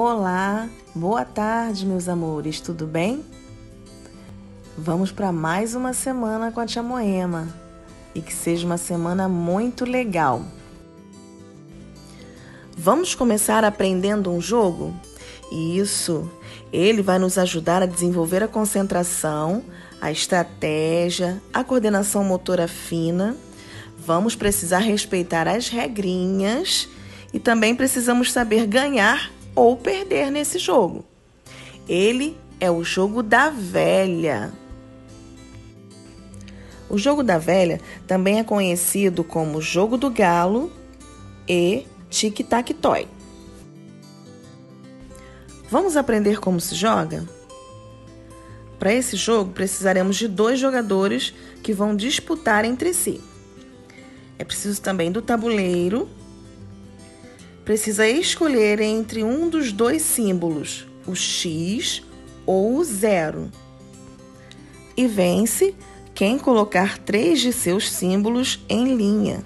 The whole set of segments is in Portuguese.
Olá, boa tarde, meus amores, tudo bem? Vamos para mais uma semana com a Tia Moema e que seja uma semana muito legal. Vamos começar aprendendo um jogo? Isso, ele vai nos ajudar a desenvolver a concentração, a estratégia, a coordenação motora fina. Vamos precisar respeitar as regrinhas e também precisamos saber ganhar ou perder nesse jogo. Ele é o jogo da velha. O jogo da velha também é conhecido como jogo do galo e tic-tac-toy. Vamos aprender como se joga? Para esse jogo, precisaremos de dois jogadores que vão disputar entre si. É preciso também do tabuleiro precisa escolher entre um dos dois símbolos, o X ou o zero. E vence quem colocar três de seus símbolos em linha.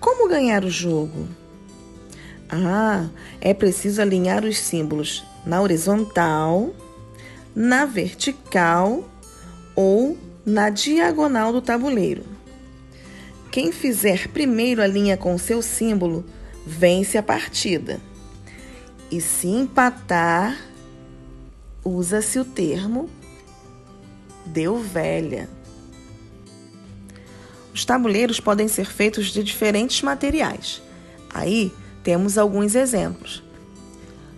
Como ganhar o jogo? Ah, é preciso alinhar os símbolos na horizontal, na vertical ou na diagonal do tabuleiro. Quem fizer primeiro a linha com seu símbolo vence a partida. E se empatar, usa-se o termo deu velha. Os tabuleiros podem ser feitos de diferentes materiais. Aí temos alguns exemplos.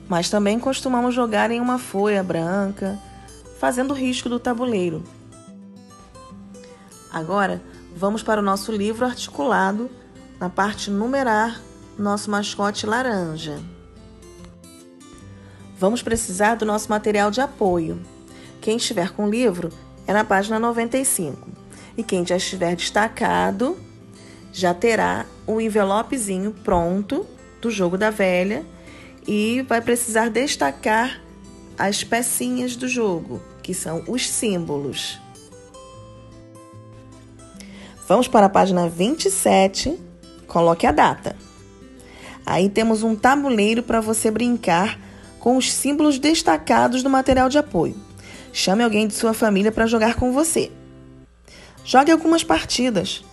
Mas também costumamos jogar em uma folha branca, fazendo risco do tabuleiro. Agora, Vamos para o nosso livro articulado, na parte numerar, nosso mascote laranja. Vamos precisar do nosso material de apoio. Quem estiver com o livro é na página 95. E quem já estiver destacado já terá o envelopezinho pronto do jogo da velha e vai precisar destacar as pecinhas do jogo, que são os símbolos. Vamos para a página 27, coloque a data. Aí temos um tabuleiro para você brincar com os símbolos destacados do material de apoio. Chame alguém de sua família para jogar com você. Jogue algumas partidas.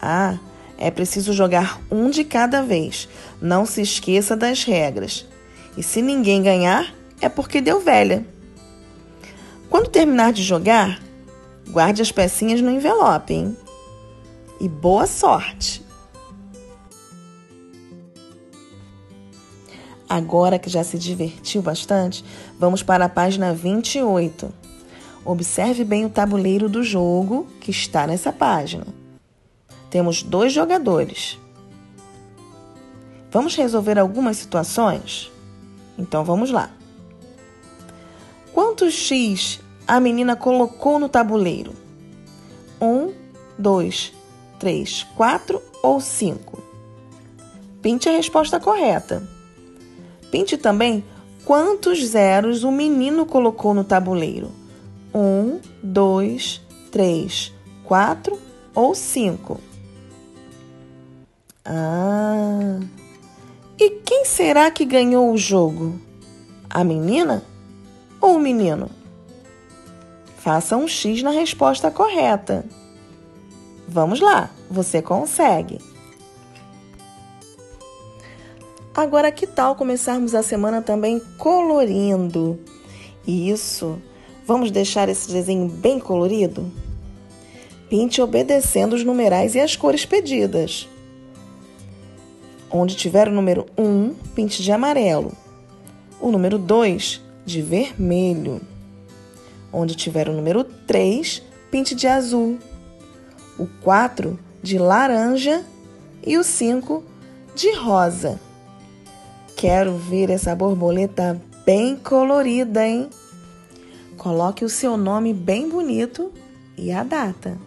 Ah, é preciso jogar um de cada vez. Não se esqueça das regras. E se ninguém ganhar, é porque deu velha. Quando terminar de jogar, guarde as pecinhas no envelope, hein? E boa sorte! Agora que já se divertiu bastante, vamos para a página 28. Observe bem o tabuleiro do jogo que está nessa página. Temos dois jogadores. Vamos resolver algumas situações? Então vamos lá. Quantos X a menina colocou no tabuleiro? Um, dois, 3, 4 ou 5? Pinte a resposta correta. Pinte também quantos zeros o menino colocou no tabuleiro. 1, 2, 3, 4 ou 5? Ah! E quem será que ganhou o jogo? A menina ou o menino? Faça um X na resposta correta. Vamos lá, você consegue! Agora, que tal começarmos a semana também colorindo? Isso! Vamos deixar esse desenho bem colorido? Pinte obedecendo os numerais e as cores pedidas. Onde tiver o número 1, pinte de amarelo. O número 2, de vermelho. Onde tiver o número 3, pinte de azul o 4 de laranja e o 5 de rosa. Quero ver essa borboleta bem colorida, hein? Coloque o seu nome bem bonito e a data.